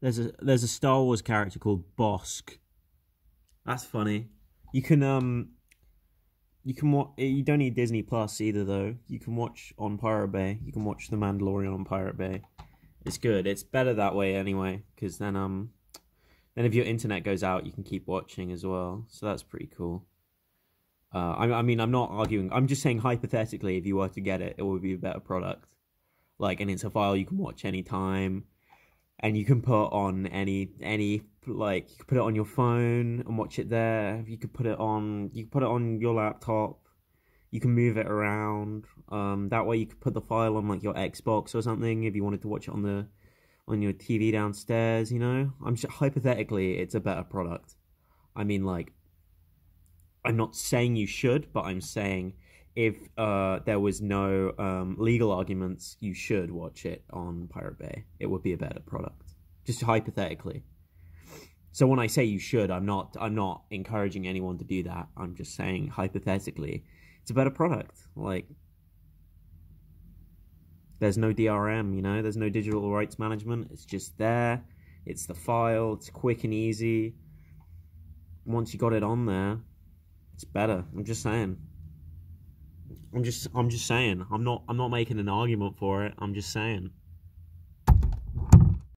There's a there's a Star Wars character called Bossk. That's funny. You can um you can watch. You don't need Disney Plus either, though. You can watch on Pirate Bay. You can watch The Mandalorian on Pirate Bay. It's good. It's better that way anyway, because then um, then if your internet goes out, you can keep watching as well. So that's pretty cool. Uh, I, I mean, I'm not arguing. I'm just saying hypothetically, if you were to get it, it would be a better product. Like, and it's a file you can watch anytime, and you can put on any any like you could put it on your phone and watch it there. You could put it on you could put it on your laptop. You can move it around. Um, that way you could put the file on like your Xbox or something if you wanted to watch it on the on your TV downstairs. You know, I'm just, hypothetically it's a better product. I mean, like, I'm not saying you should, but I'm saying if uh, there was no um, legal arguments, you should watch it on Pirate Bay. It would be a better product, just hypothetically. So when I say you should, I'm not I'm not encouraging anyone to do that. I'm just saying hypothetically, it's a better product. Like there's no DRM, you know, there's no digital rights management. It's just there. It's the file. It's quick and easy. Once you got it on there, it's better. I'm just saying. I'm just I'm just saying. I'm not I'm not making an argument for it. I'm just saying.